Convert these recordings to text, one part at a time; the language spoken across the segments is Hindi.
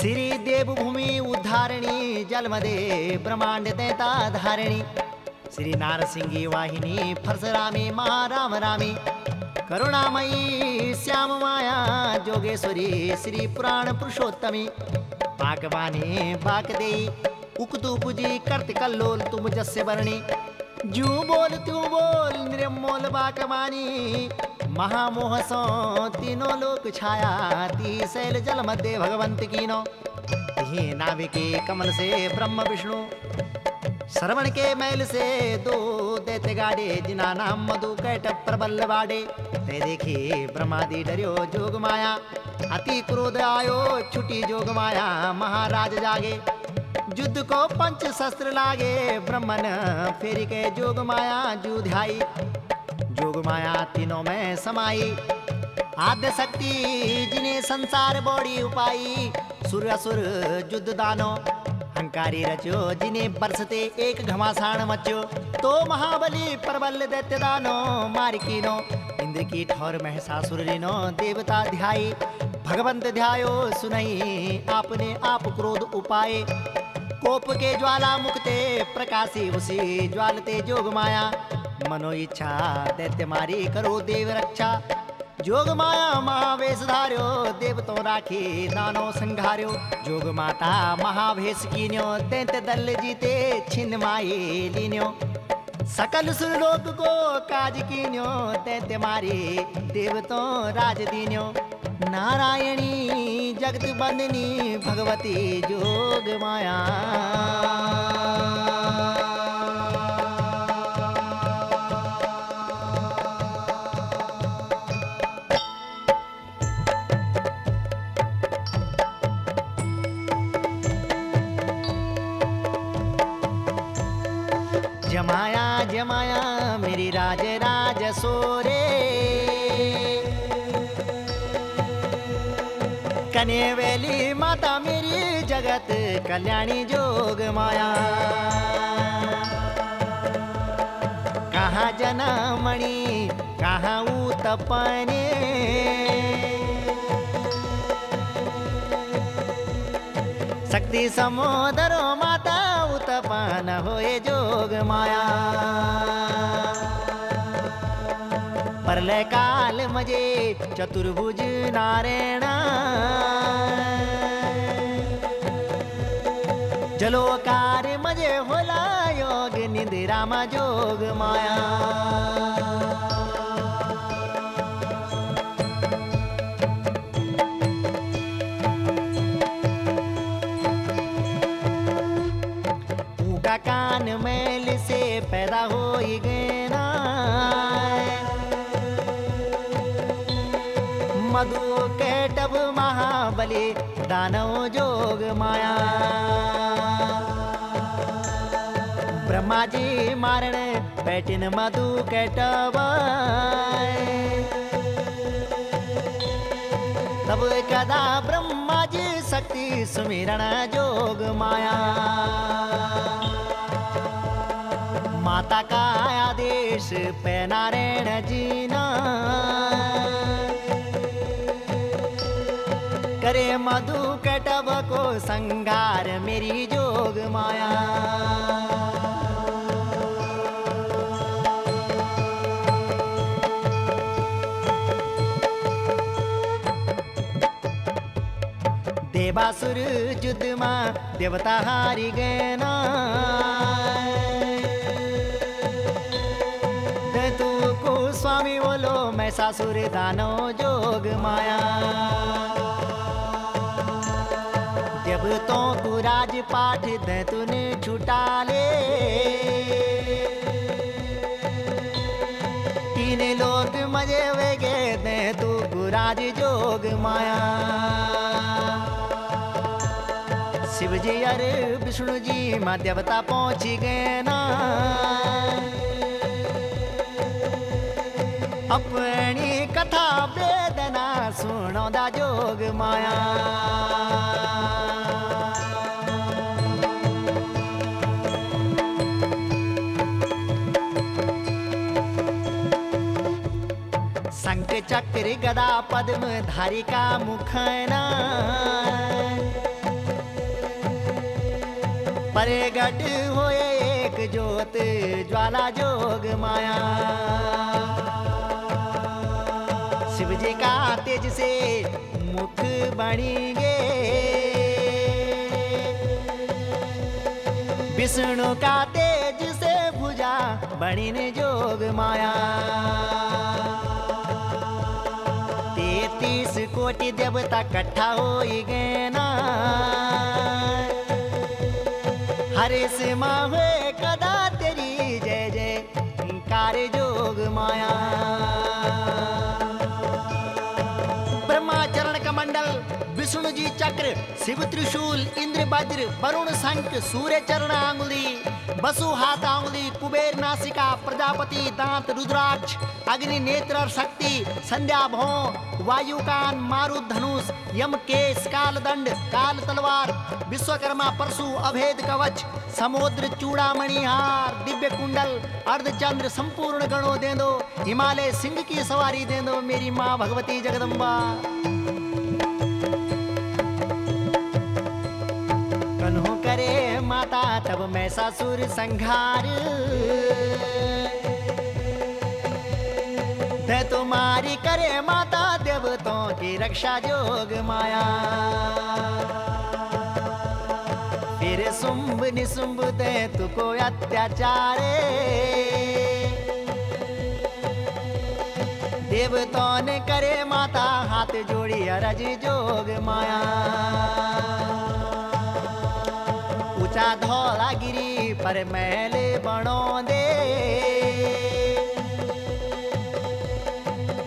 श्री देवभूमि उद्धारिणी, जलमदे ब्रह्मांड देता धारिणी। श्री नारसिंगी वाहिनी, फरसरामी, महाराम रामी। करुणामयी, श्याम माया, जोगेश्वरी, श्री पुराण पुरुषोत्तमी। बागवानी बागदे उकतु पुजी, करत कल्लोल, तुम जस्य वर्णी। जू बोल तू बोल, निर्मोल बाकमानी महामोह सो तीनों लोक छाया ती शैल जल मध्य भगवंत कीनो। ही नाविके कमल से ब्रह्म विष्णु। श्रवण के मैल से दो दैत्य गाड़े जिना नाम मधु कैट प्रबल बाड़े ते देखी ब्रह्मादि डरियो जोग माया, अति क्रोध आयो छुटी जोग माया, महाराज जागे। युद्ध को पंच शस्त्र लागे, ब्रह्मन फेरी के जोग माया जुध्याई जोग माया तीनों में समाई आद्य शक्ति जिन्हें संसार बॉडी उपाई सुर असुर युद्ध दानो हंकारी रचो जिन्हें बरसते एक घमासान मचो। तो महाबली प्रबल दैत्य दानो मारिकीनो इंद्र की ठौर महसासुर लीनो देवता ध्याई भगवंत ध्यायो सुनई, आपने आप क्रोध उपाय। कोप के ज्वाला मुक्ते प्रकाशी उसी ज्वालते जोग माया मनो इच्छा, दैत्य मारी करो देव रक्षा। जोग माया महावेश धार्यो देव तो राखी दानो संघार्यो। जोग माता महावेश कीन्यो, दैत्य दल जीते, छिन्न माये लीन्यो। सकल सुरलोक को काज कीन्यो, दैत्य मारे देव तो राज दीन्यो। नारायणी जगत बंदनी, भगवती जोग माया। कने वेली माता मेरी जगत, कल्याणी जोग माया। कहाँ जनमणि, कहाँ उतपने शक्ति समोदरो माता उत्पन्न होए जोग माया। प्रलय काल मज़े चतुर्भुज नारायण। जलोकार मज़े होला योग निद्रा मा माया। कान मैल से पैदा हो गया मधु टब महाबली दानव जोग माया। ब्रह्मा जी मारण बैठिन मधु के तब कदा ब्रह्मा जी शक्ति सुमिरण जोग माया। माता का आदेश पे नारायण ना। करे मधु कटब को संगार मेरी जोग माया। देवासुर युद्ध में, देवता हारी गए ना तू को स्वामी बोलो, मैं सासुर दानो जोग माया। जब तो को राजपाठ दे तूने छुटा ले तीन लोग मज़े वे गे दे तू राज जोग माया। जी अरे विष्णु जी माँ देवता पहुँच गए ना। अपनी कथा वेदना सुनो दा जोग माया। शंख चक्र गदा पद्म धारिका मुखना प्रगट होए एक ज्योत ज्वाला जोग माया। शिव जी का तेज से मुख बनेंगे विष्णु का तेज से भुजा बणिन जोग माया। तेतीस कोटि देवता कट्ठा हो गए ना। हरे से हुए कदा तेरी जय जय कार जोग माया। विष्णु जी चक्र, शिव त्रिशूल, इंद्र वज्र वरुण शंख सूर्य चरण आंगुली वसु हाथ आंगुली, कुबेर नासिका, प्रजापति दांत रुद्राक्ष, अग्नि नेत्र शक्ति, संध्या भौ, वायुकान मारुत धनुष यम केश काल दंड काल तलवार, विश्वकर्मा परशु अभेद कवच, समुद्र चूड़ामणि हार, दिव्य कुंडल, अर्धचंद्र संपूर्ण गणों दे दो हिमालय सिंह की सवारी दे दो मेरी माँ भगवती जगदम्बा। माता तब मैं ससुर संघार। तुम्हारी करे माता देवतों की रक्षा जोग माया। फिर सुम्ब निसुम्ब ते तुको अत्याचारे। देवतों ने करे माता हाथ जोड़ी अरज जोग माया। गिरी पर मैल बणो दे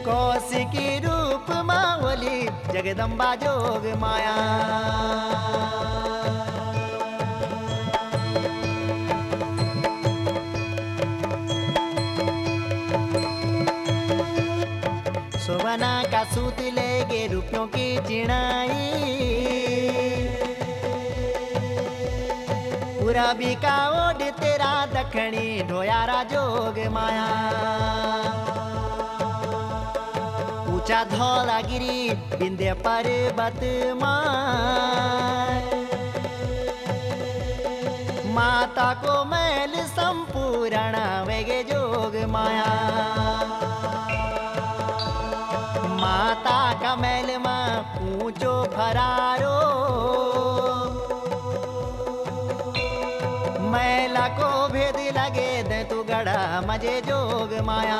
कौशिकी रूप मावली, जगदम्बा जोग माया। सोबना का सूत लेगे रुपयों की चिड़ाई पूरबी का ओड तेरा दखनी ढोयारा जोग माया ऊँचा धौला गिरी बिंदे पर्वत माता को मैल संपूर्ण वेगे जोग माया माता का मैल माँ ऊंचो फरारो को भेद लगे दे तू गड़ा मज़े जोग माया।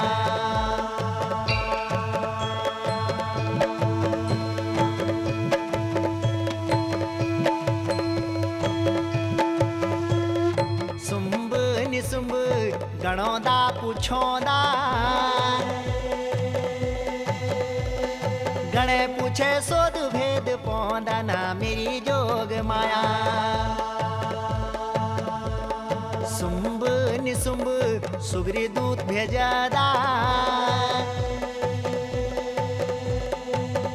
सुम्ब निसुम्ब गणों दा पुछों दा। गणे पूछे सोध सुगरी दूत भेजदा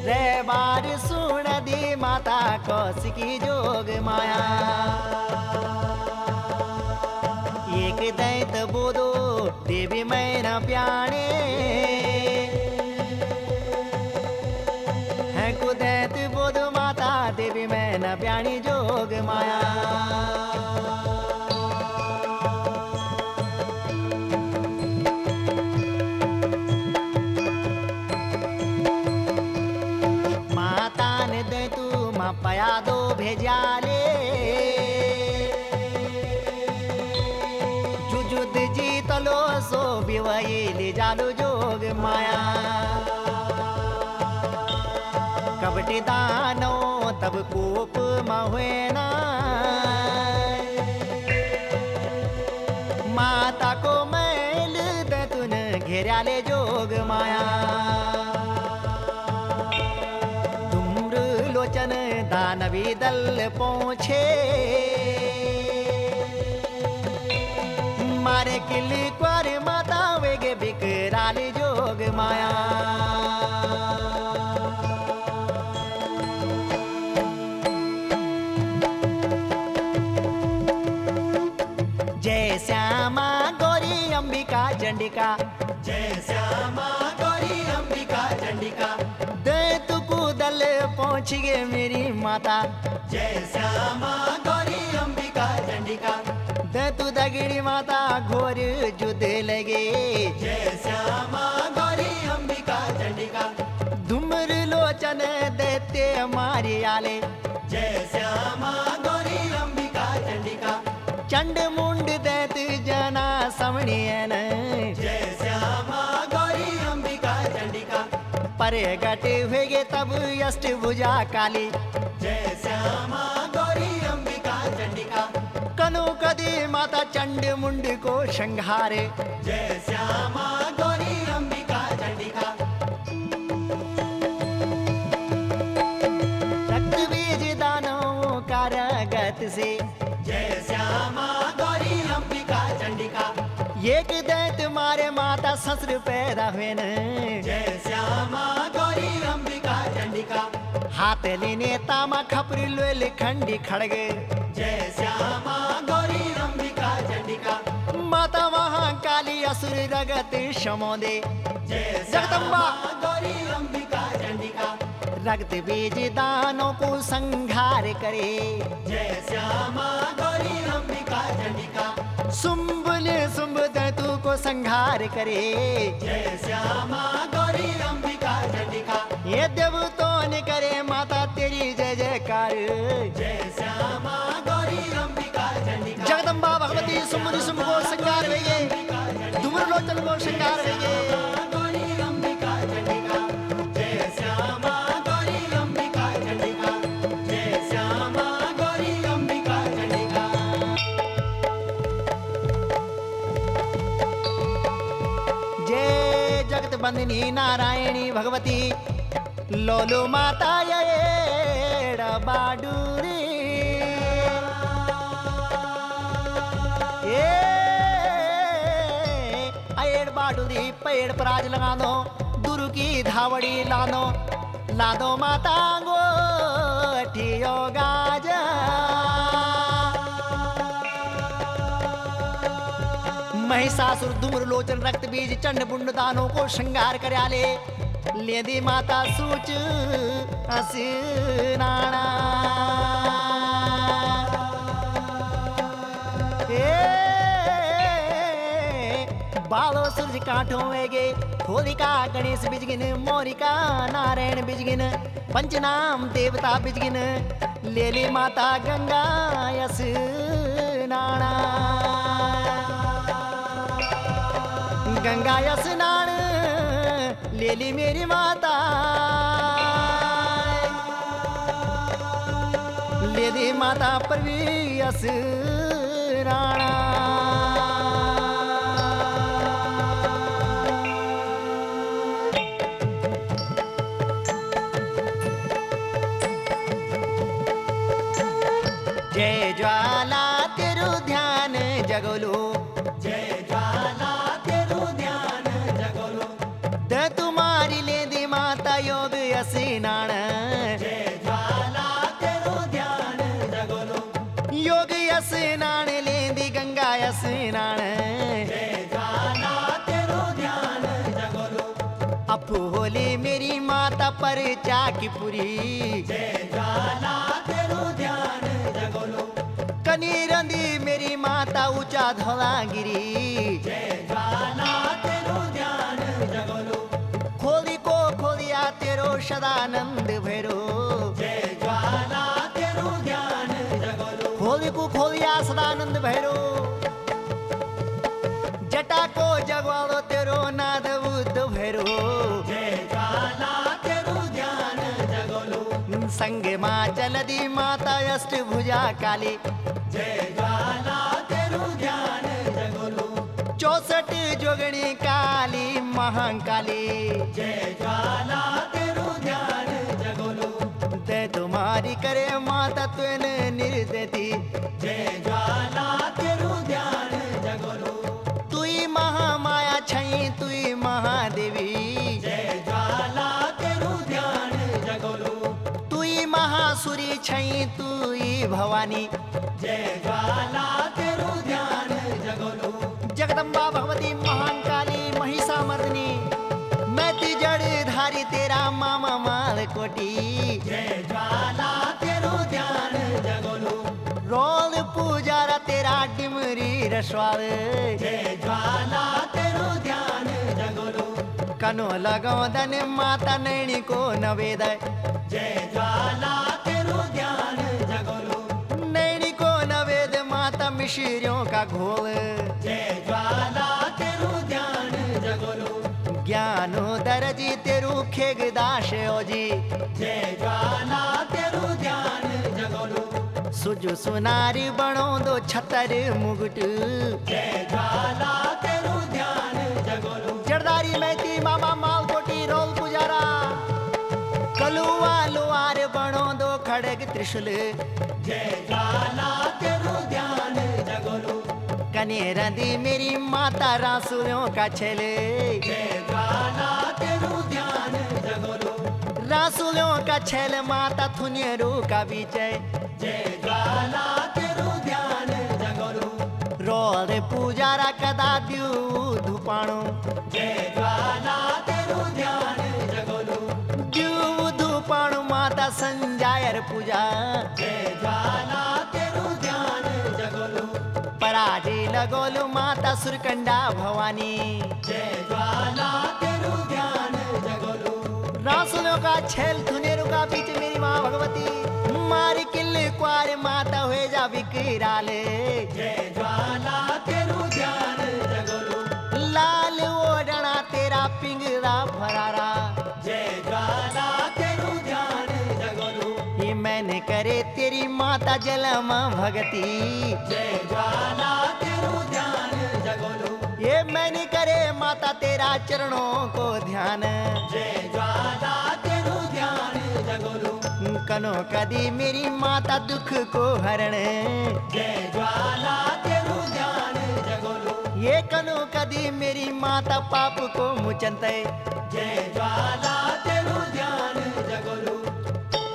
रे बार सुन दी माता कौशिकी जोग माया। एक दैत बोधो देवी मैना प्याणे। है कुदैत बोध माता देवी मैना प्याणी जोग माया। दानो, तब कोप महुए ना माता को मैल दे तुन घेराले जोग माया। तुम्र लोचन दानवी दल पहुँचे मारे किली क्वार माता वेगे बिकराल जोग माया। पहुँच गए मेरी माता। जय श्यामा गौरी अंबिका चंडिका। दे तू दगड़ी माता घोर जुद लगे। जय श्यामा गौरी अंबिका चंडिका। धुमर लोचन देते मारी आले। जय श्यामा गौरी अंबिका चंडिका। चंड मुंड दैत जना समणियन जय श्यामा गौरी अंबिका परे गटे हुए तब अष्ट भुजा काली। जय श्यामा गौरी अंबिका चंडिका। कनु कदी माता चंड मुंड को संहारे जय श्यामा गौरी अंबिका चंडिका। रक्त बीज दानों कारगत से। जय श्यामा गौरी अंबिका चंडिका। एक दैत मारे माता ससुर पैदा हुए न। जय श्यामा गौरी अंबिका चंडिका। हाथ लेने तामा खपरी लोल खंडी खड़ग जय श्यामा गौरी अंबिका चंडिका। माता वहाँ काली असुर रगत शमोदे। जय जगदम्बा। गौरी अंबिका चंडिका। रक्त बीज दानों को संघार करे। जय श्यामा गौरी अंबिका चंडिका। सुम्बुल सुम्ब दैतु को संहार करे। जय श्यामा गौरी अंबिका जटिका ये देवतों ने करे, माता तेरी जय जयकार। जय श्यामा गौरी अंबिका जटिका जगदम्बा भगवती सुम्बुल सुम्बो को संहार वेगे धुमर लोचन को संहार जय जगत बंदिनी नारायणी भगवती लोलो माता येड बाडूरी ए अयेड बाडूरी पेड़ पर आज लगा महिषासुर धूम्र लोचन रक्त बीज चंड बुंड दानों को श्रृंगार करयाले। लेदी माता सूच असनाना ए, बालो सूरज कांठों वेगे, होलिका गणेश बिजगिन, मोरिका नारायण बिजगिन, पंचनाम देवता बिजगिन लेली माता गंगा यस नाना गंगा स्नान ले ली मेरी माता ले ली माता पर भी राणा होली मेरी माता पर ध्यान जगोलो कनी रंदी मेरी माता ऊँचा ध्यान जगोलो खोली को खोलिया तेरो सदानंद भैरो। खोली को खोलिया सदानंद भैरो। जटा को जगवालो तेरो नाद संग माँ चलदी माता अष्ट भुजा काली। जय ज्वाला तेरू चौसठ जोगणी काली महाकाली। जय ज्वाला तेरू ते तुम्हारी करे माता तुन निर्दती जय ज्वाला तेरू तुई महामाया छई, तुई महादेवी। महासुरी छई तुई भवानी। जय ज्वाला तेरू ध्यान जगोलो। जगदम्बा भगवती महान काली महिषा मर्दनी मैं ती जड़ धारी तेरा मामा माल कोटी। जय ज्वाला तेरू ध्यान जगोलो। रोल पूजारा तेरा डिमरी रसवाल। जय ज्वाला तेरू ध्यान जगोलू। कनो लगोदन माता नैणी को नवेद जय ज्वाला तेरू ध्यान जगोलू। नैणी को नवेद माता मिश्रियों का घोल। जय ज्वाला तेरू ध्यान जगोलू। ज्ञानो दरजी तेरू खेगदाश ओजी। जय ज्वाला तेरू ध्यान जगोलू। सुजु सुनारी बणो दो छतर मुगट। जय ज्वाला जगोलू मैती मामा मालकोटी रोल पुजारा। कलुआ लुआर बणो दो खड़ग त्रिशूल। जय ज्वाला तेरू ध्यान जगोलू। कने रंदी मेरी माता रासुरों का छेले। जय ज्वाला तेरू ध्यान जगोलू। रासुलों का छेल माता थुनियरू का बीचे जय ज्वाला रोल पूजारा कदा द्यू धुपाणो जय ज्वाला तेरू ध्यान जगोलू द्यू धुपाणो माता संजायर पूजा जय ज्वाला तेरू ध्यान जगोलू पराजे लगोलू माता सुरकंडा मेरी किल्ले क्वार माता हुए जा विकराले। लाल तेरा पिंगरा मैंने करे तेरी माता जलम भगती। जय ये मैंने करे माता तेरा चरणों को ध्यान। जय ज्वाला कनो कदी मेरी माता दुख को हरण। जय ज्वाला तेरू ध्यान जगोलू। ये कनो कदी मेरी माता पाप को मुचंते जय ज्वाला तेरू ध्यान जगोलू।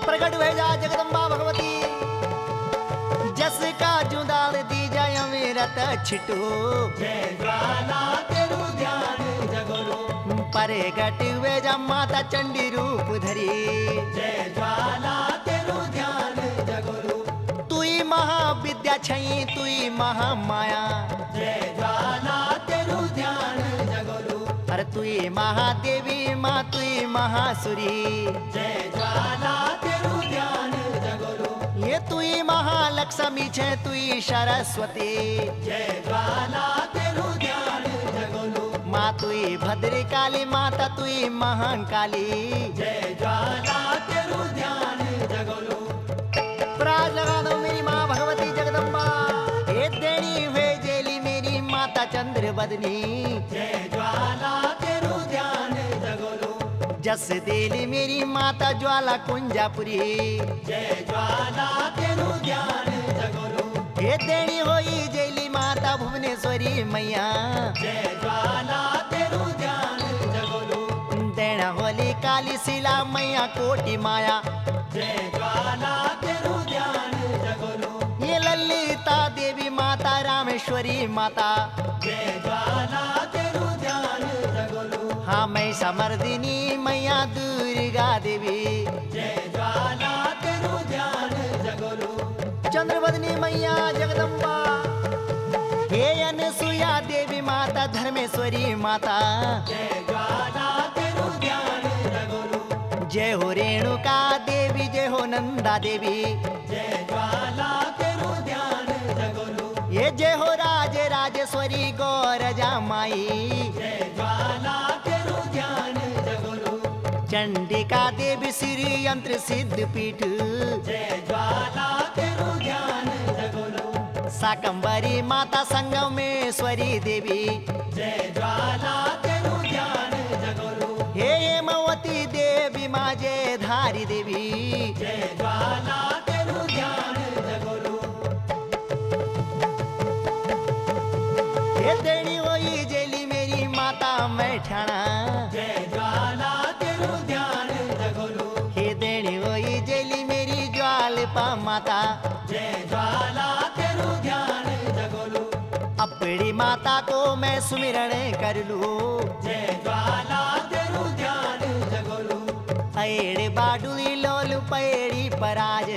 प्रकट भय जा जगदम्बा भगवती। जस का जुदाल दी जाय मेरत छिटू। जय ज्वाला तेरू ध्यान जगोलू परे घट वे जा माता चंडी रूप धरी। जय ज्वाला तेरू ध्यान तुई महाविद्या छई तुई महामाया। जय ज्वाला तेरू ध्यान अरे तुई महादेवी माँ तुई महासुरी। जय ज्वाला तेरू ध्यान ये तुई महालक्ष्मी छे तुई सरस्वती। जय ज्वाला तुई भद्रकाली माता तुई महाकाली जय ध्यान प्राज लगा दो मेरी माँ, भगवती जगदम्बा। ये देनी हुए जेली मेरी माता चंद्र बदनी जय जगोलू जस देली मेरी माता ज्वाला कुंजापुरी जय ज्वाला तेरू ध्यान जगोलू। ये देनी होई जेली माता भुवनेश्वरी मैया। देना होली काली शिला मैया कोटि माया। जय ये ललिता देवी माता, रामेश्वरी माता। हाँ मैं समर्दिनी मैया दुर्गा देवी। जय ज्वाला चंद्रवदनी मैया, जगदम्बा। हे अनसुया देवी माता, धर्मेश्वरी माता। जय हो रेणुका देवी, जय हो नंदा देवी। ये जय हो राज, राजेश्वरी गौरजा माई जय ज्वाला ध्यान चंडिका देवी श्री यंत्र सिद्ध पीठ साकंबरी माता संगमेश्वरी देवी। जय ज्वाला हे मवती देवी, माझे धारी देवी। जय ज्वाला माता। जय ज्वाला तेरू ध्यान जगोलू अपनी माता को मैं सुमिरण कर लू। जय ज्वाला तेरू ध्यान जगोलू ऐड़ बाडुली लोल पैड़ी पराज।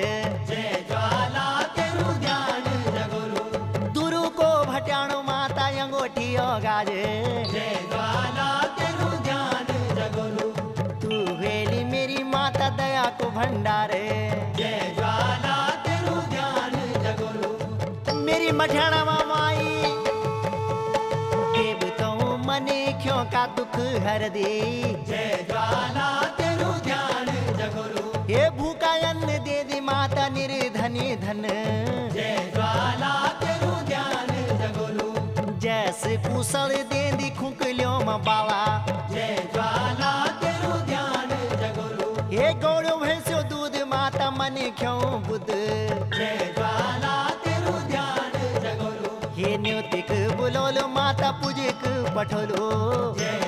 जय ज्वाला ध्यान दुरु को जानो माता अंगोठियो गाजे जय ज्वाला ध्यान तू वेली मेरी माता दया को भंडारे। जय ज्वाला मेरी मठाना माई देव तो मने क्यों का दुख हर दे? जय ज्वाला तेरू ध्यान जगोलू ये भूखा अन्न दे दी माता निर्धनी धन। जय ज्वाला तेरू ध्यान जगोलू जैसे कुशल दे दी खुकलियों बाला जय ज्वाला तेरू भैंसो दूध माता मने क्यों बुद्ध जय पठोलो। जय